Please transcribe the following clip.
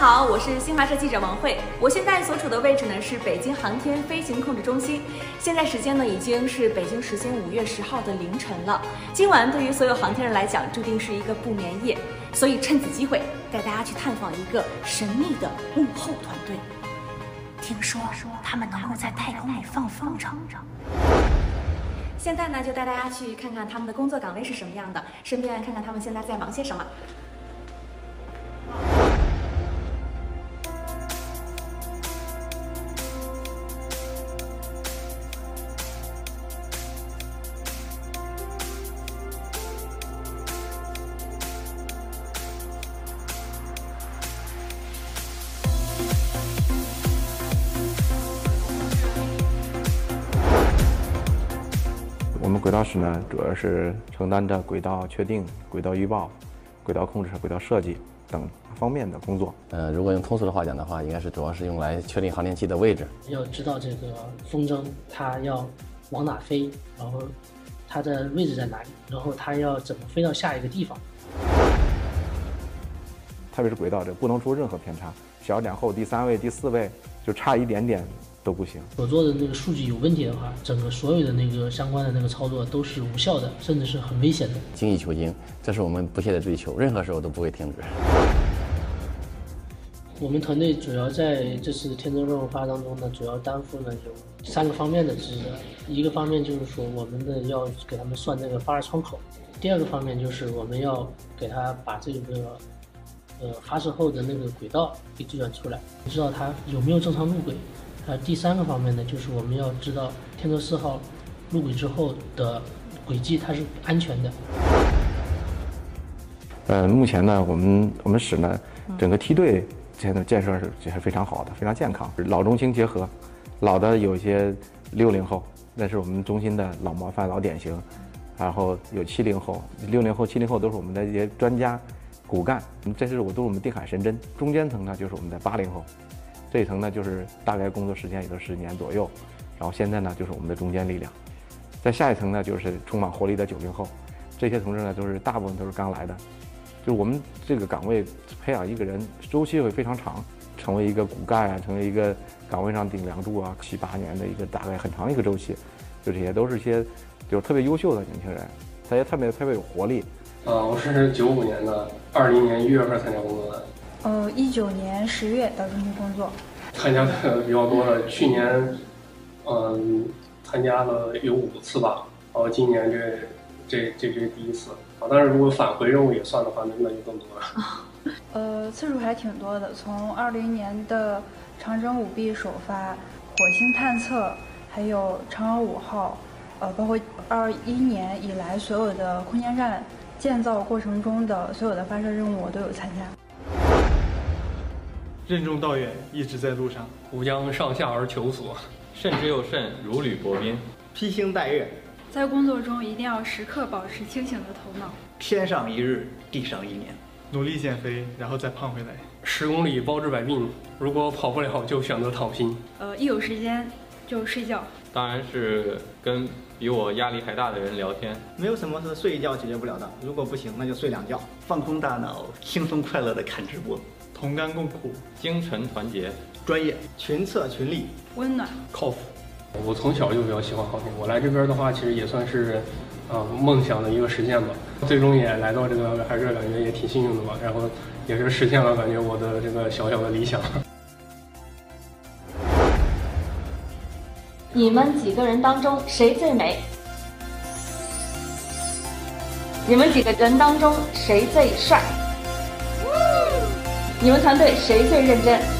好，我是新华社记者王慧。我现在所处的位置呢是北京航天飞行控制中心。现在时间呢已经是北京时间五月十号的凌晨了。今晚对于所有航天人来讲，注定是一个不眠夜。所以趁此机会，带大家去探访一个神秘的幕后团队。听说说他们能够在太空里放风筝。现在呢，就带大家去看看他们的工作岗位是什么样的，顺便看看他们现在在忙些什么。轨道室呢，主要是承担着轨道确定、轨道预报、轨道控制、轨道设计等方面的工作。呃，如果用通俗的话讲的话，应该是主要是用来确定航天器的位置。要知道这个风筝它要往哪飞，然后它的位置在哪里，然后它要怎么飞到下一个地方。特别是轨道这不能出任何偏差，小两后第三位、第四位就差一点点都不行。所做的那个数据有问题的话，整个所有的那个相关的那个操作都是无效的，甚至是很危险的。精益求精，这是我们不懈的追求，任何时候都不会停止。我们团队主要在这次天舟任务发当中呢，主要担负呢有三个方面的职责。一个方面就是说，我们的要给他们算那个发射窗口；第二个方面就是我们要给他把这个呃发射后的那个轨道给计算出来，知道它有没有正常入轨。还有第三个方面呢，就是我们要知道天舟四号入轨之后的轨迹它是安全的。呃，目前呢，我们我们室呢，整个梯队现在建设是也是非常好的，非常健康，老中青结合。老的有一些六零后，那是我们中心的老模范、老典型。然后有七零后、六零后、七零后都是我们的一些专家、骨干。这是我都是我们定海神针。中间层呢，就是我们的八零后，这一层呢就是大概工作时间也就十年左右。然后现在呢就是我们的中坚力量。在下一层呢就是充满活力的九零后，这些同志呢都是大部分都是刚来的。就是我们这个岗位培养一个人周期会非常长，成为一个骨干啊，成为一个岗位上顶梁柱啊，七八年的一个大概很长一个周期，就这些都是一些就是特别优秀的年轻人，他也特别特别有活力。呃，我是九五年的，二零年一月份参加工作的。呃，一九年十月到中心工作。参加的比较多了，去年嗯参加了有五次吧，然后今年这这这是第一次。啊，但是如果返回任务也算的话，那那就更多了。呃，次数还挺多的，从二零年的长征五 B 首发、火星探测，还有嫦娥五号，呃，包括二一年以来所有的空间站建造过程中的所有的发射任务，我都有参加。任重道远，一直在路上，吾将上下而求索，慎之又慎，如履薄冰，披星戴月。在工作中一定要时刻保持清醒的头脑。天上一日，地上一年，努力减肥，然后再胖回来。十公里包治百病，如果跑不了就选择躺平。呃，一有时间就睡觉。当然是跟比我压力还大的人聊天。没有什么是睡一觉解决不了的，如果不行，那就睡两觉，放空大脑，轻松快乐的看直播，同甘共苦，精诚团结，专业，群策群力，温暖，靠谱。我从小就比较喜欢航天，我来这边的话，其实也算是，呃，梦想的一个实现吧。最终也来到这个，还是感觉也挺幸运的吧。然后也是实现了感觉我的这个小小的理想。你们几个人当中谁最美？你们几个人当中谁最帅？你们团队谁最认真？